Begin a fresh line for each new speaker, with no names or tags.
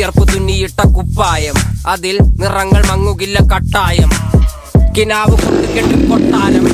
വിയർപ്പ് തുന്നിയിട്ട കുപ്പായം. അതിൽ നിറങ്ങൾ മങ്ങുകില്ല കട്ടായം. കിനാവ് കൊണ്ട് കൊട്ടാരം.